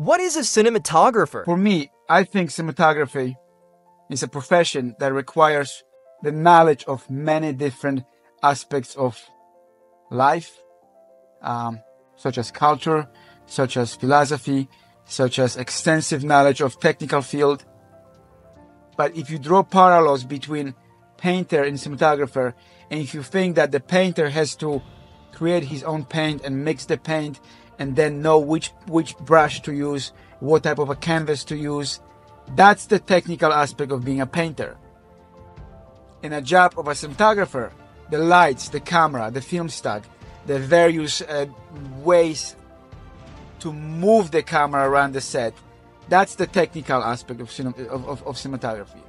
What is a cinematographer? For me, I think cinematography is a profession that requires the knowledge of many different aspects of life, um, such as culture, such as philosophy, such as extensive knowledge of technical field. But if you draw parallels between painter and cinematographer, and if you think that the painter has to create his own paint and mix the paint and then know which which brush to use, what type of a canvas to use, that's the technical aspect of being a painter. In a job of a cinematographer, the lights, the camera, the film stock, the various uh, ways to move the camera around the set. That's the technical aspect of, of, of, of cinematography.